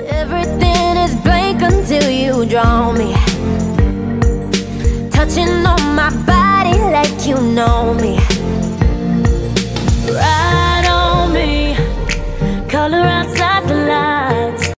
Everything is blank until you draw me. Touching on my body like you know me. Ride on me. Color outside the light.